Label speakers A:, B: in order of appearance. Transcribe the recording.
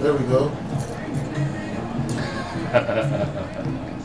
A: There we go.